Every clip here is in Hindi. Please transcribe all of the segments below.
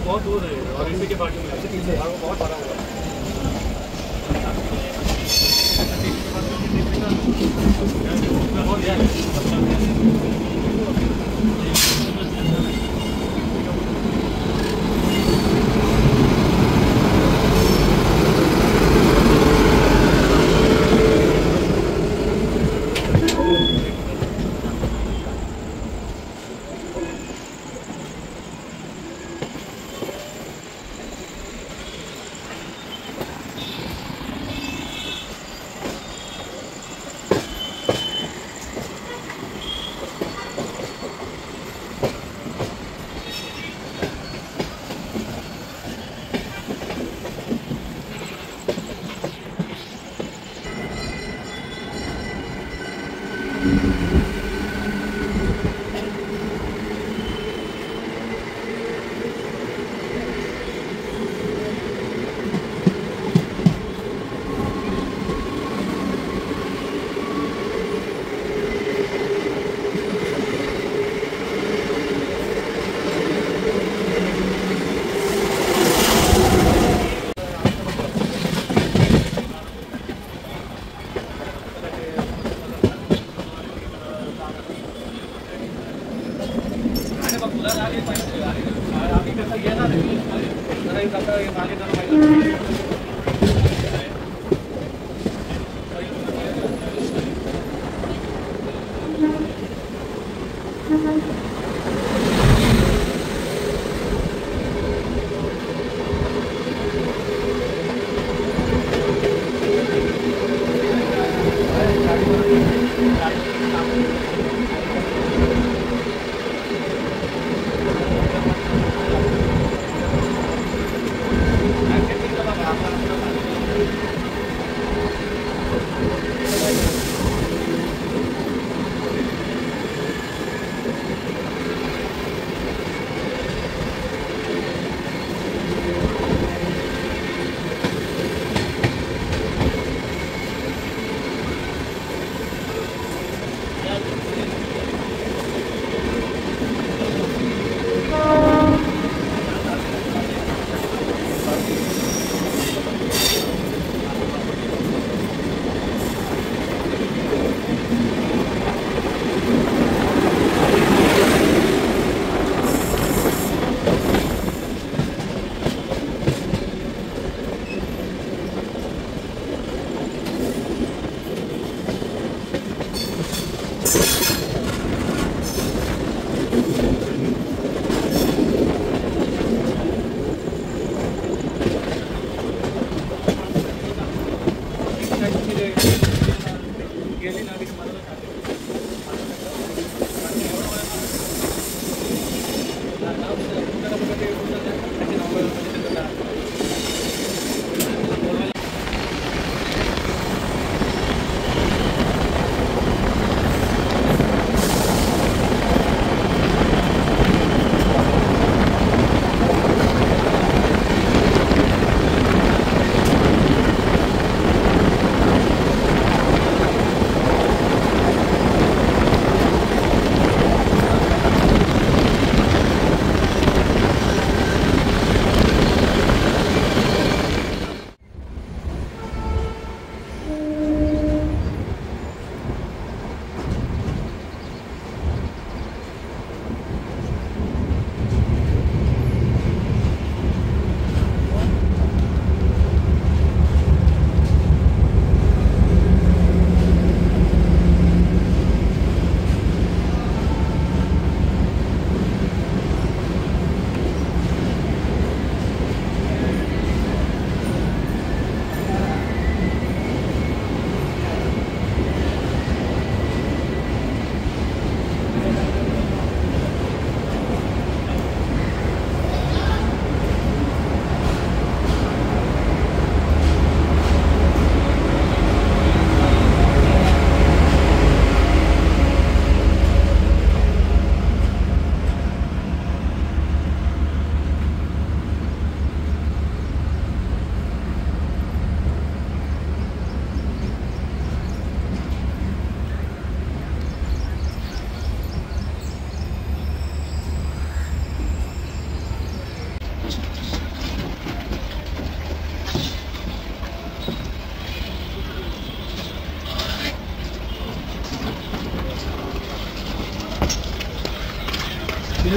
बहुत दूर है और इसी के पार्टी में बहुत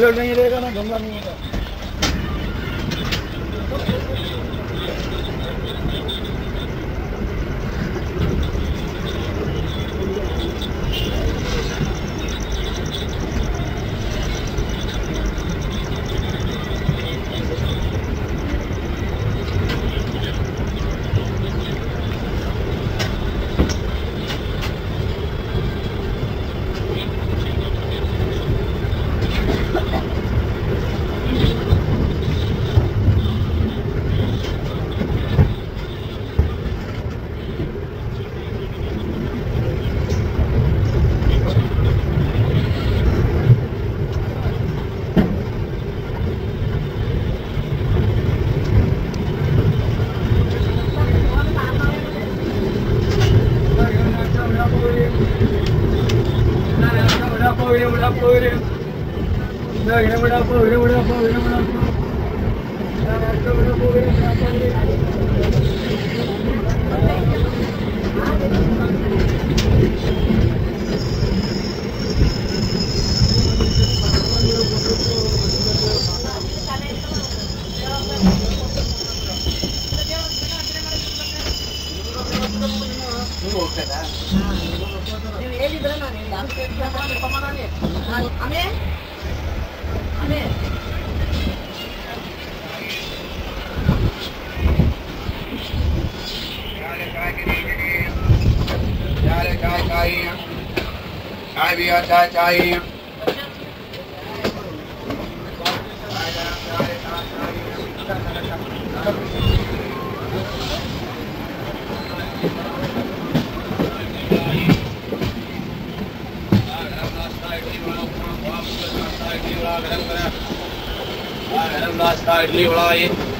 锻炼一下呢，增强。five. Last night, leave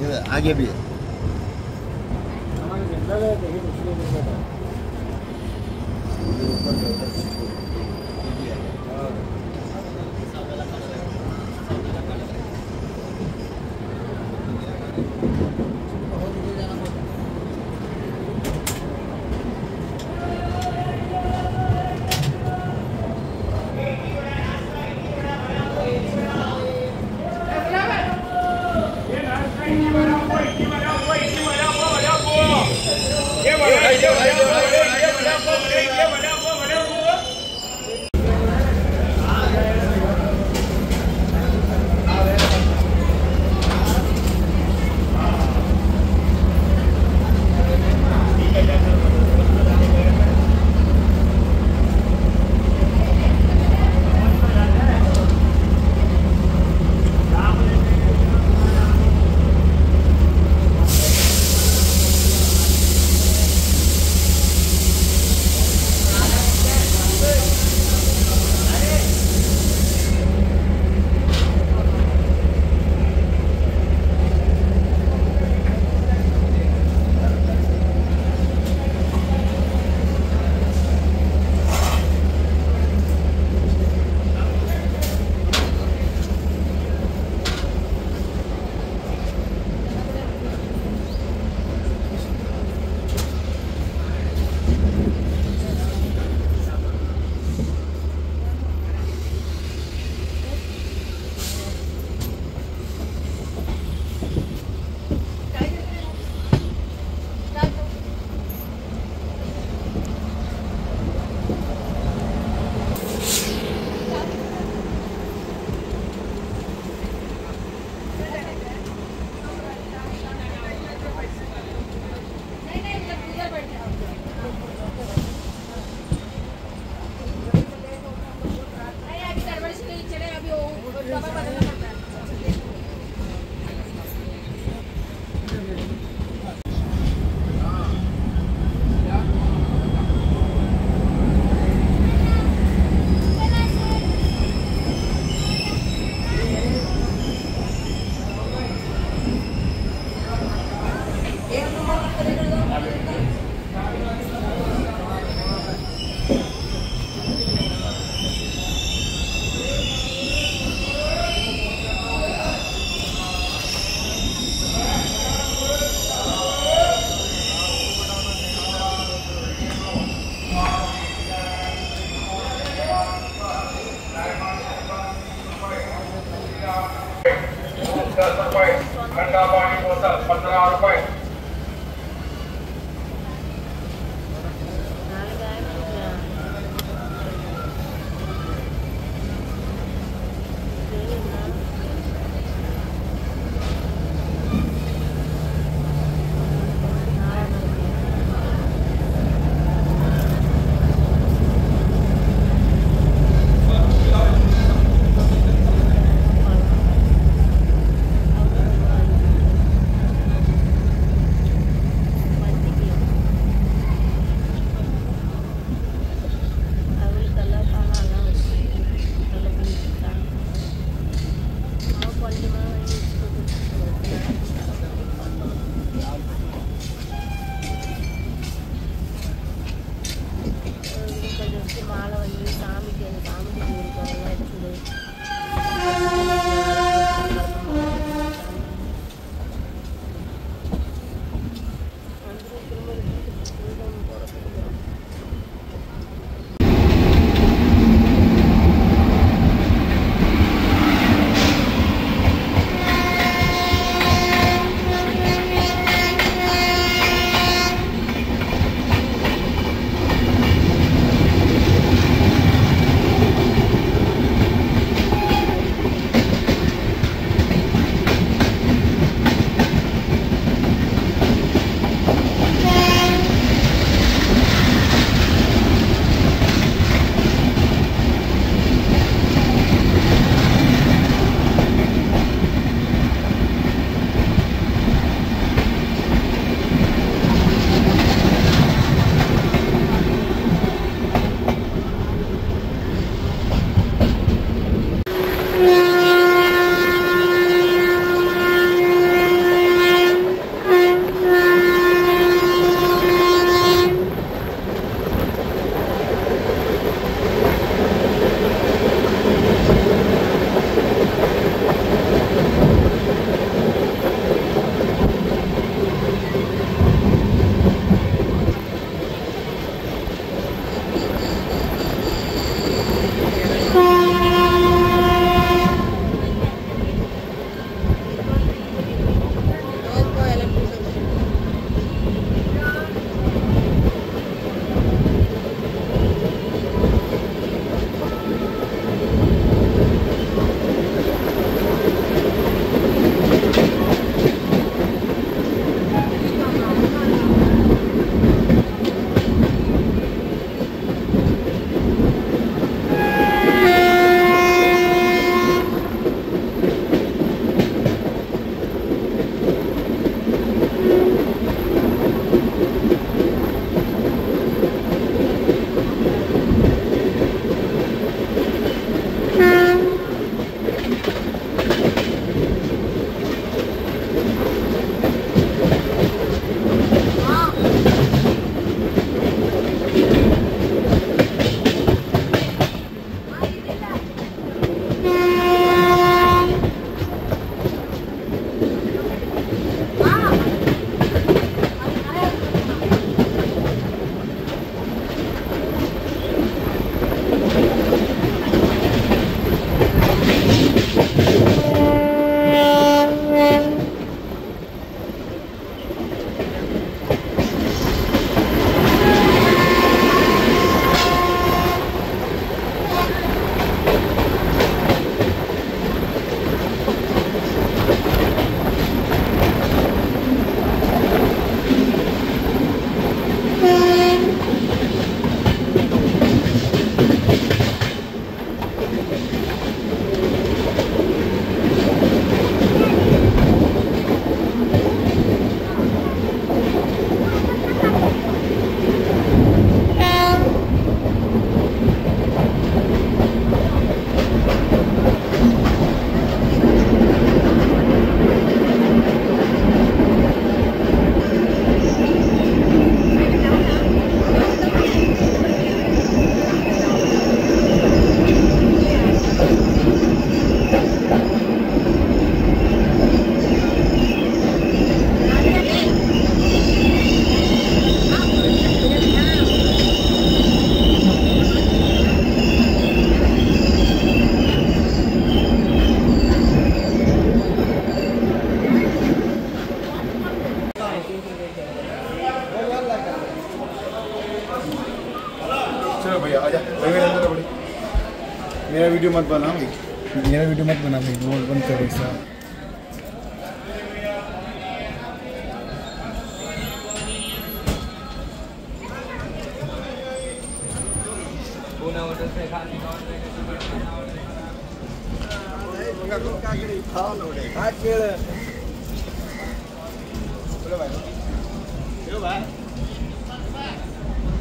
ये आगे भी है kênh Ghiền Mì Gõ Để không bỏ video मत बना भाई मेरा वीडियो मत बना भाई वो बंद कर ऐसा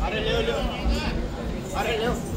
अरे ले लो अरे लो।